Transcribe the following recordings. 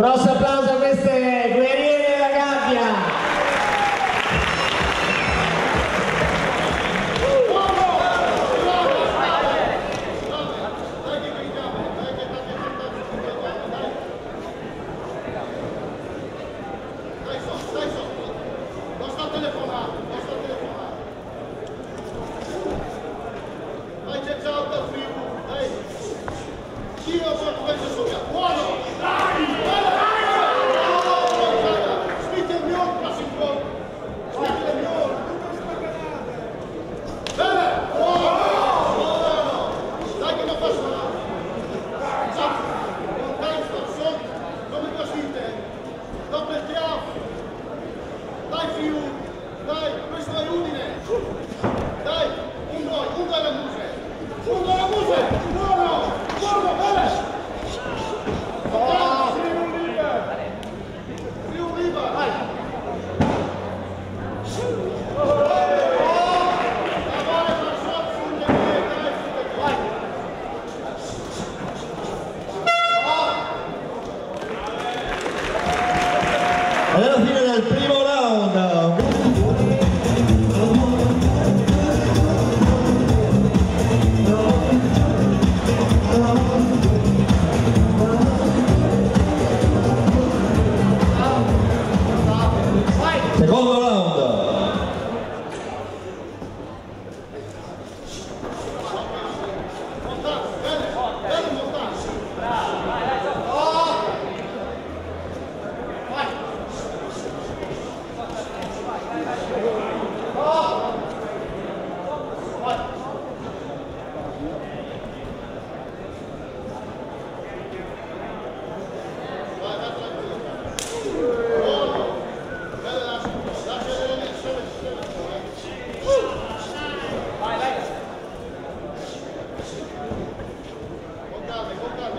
Grosso applauso a queste guerriere Okay.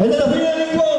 El de la